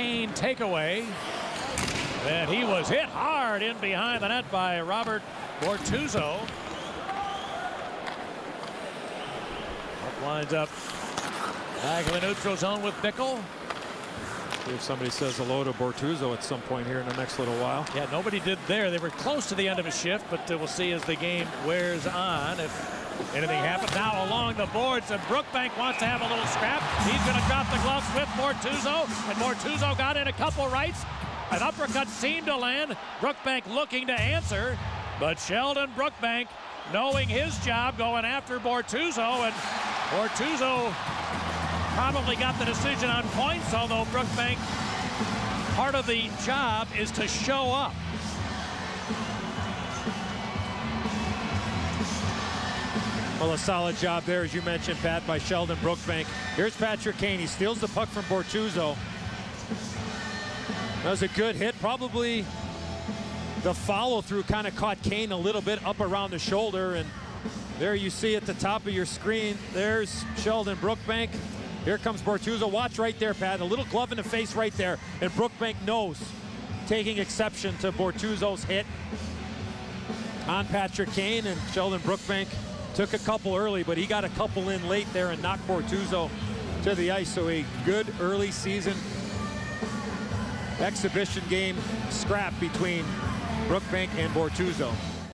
Kane takeaway. And he was hit hard in behind the net by Robert Bortuzzo. Up lines up. Back in the neutral zone with Bickell. If somebody says hello to Bortuzzo at some point here in the next little while. Yeah, nobody did there. They were close to the end of a shift, but uh, we'll see as the game wears on if anything happens. Now along the boards, and Brookbank wants to have a little scrap. He's going to drop the gloves with Bortuzzo, and Bortuzzo got in a couple rights. An uppercut seemed to land. Brookbank looking to answer, but Sheldon Brookbank knowing his job going after Bortuzzo, and Bortuzzo probably got the decision on points, although Brookbank, part of the job is to show up. Well, a solid job there, as you mentioned, Pat, by Sheldon Brookbank. Here's Patrick Kane. He steals the puck from Bortuzzo. That was a good hit. Probably the follow-through kind of caught Kane a little bit up around the shoulder. And there you see at the top of your screen, there's Sheldon Brookbank. Here comes Bortuzzo. Watch right there, Pat. A little glove in the face right there. And Brookbank knows, taking exception to Bortuzzo's hit on Patrick Kane. And Sheldon Brookbank took a couple early, but he got a couple in late there and knocked Bortuzzo to the ice. So a good early season exhibition game scrap between Brookbank and Bortuzzo.